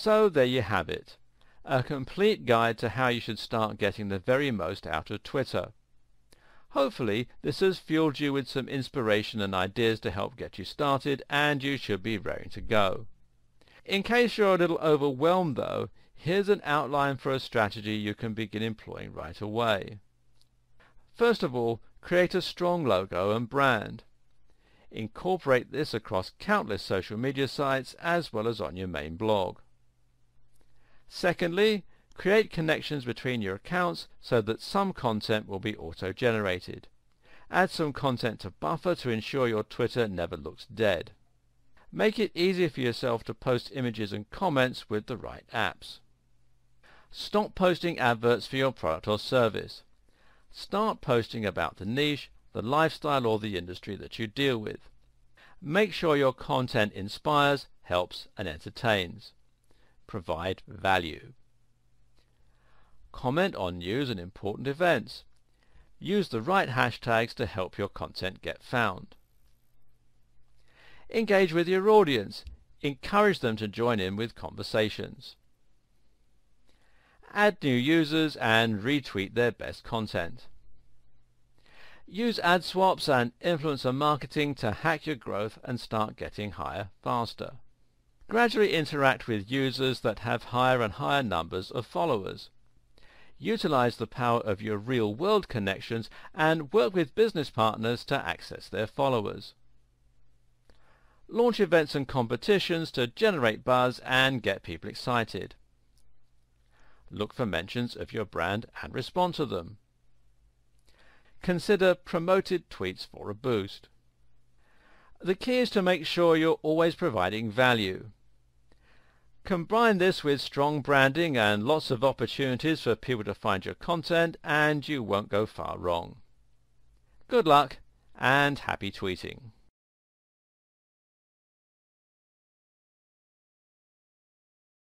So there you have it. A complete guide to how you should start getting the very most out of Twitter. Hopefully this has fueled you with some inspiration and ideas to help get you started and you should be ready to go. In case you're a little overwhelmed though, here's an outline for a strategy you can begin employing right away. First of all, create a strong logo and brand. Incorporate this across countless social media sites as well as on your main blog. Secondly, create connections between your accounts so that some content will be auto-generated. Add some content to buffer to ensure your Twitter never looks dead. Make it easy for yourself to post images and comments with the right apps. Stop posting adverts for your product or service. Start posting about the niche, the lifestyle or the industry that you deal with. Make sure your content inspires, helps and entertains. Provide value. Comment on news and important events. Use the right hashtags to help your content get found. Engage with your audience. Encourage them to join in with conversations. Add new users and retweet their best content. Use ad swaps and influencer marketing to hack your growth and start getting higher faster. Gradually interact with users that have higher and higher numbers of followers. Utilize the power of your real-world connections and work with business partners to access their followers. Launch events and competitions to generate buzz and get people excited. Look for mentions of your brand and respond to them. Consider promoted tweets for a boost. The key is to make sure you're always providing value. Combine this with strong branding and lots of opportunities for people to find your content and you won't go far wrong. Good luck and happy tweeting.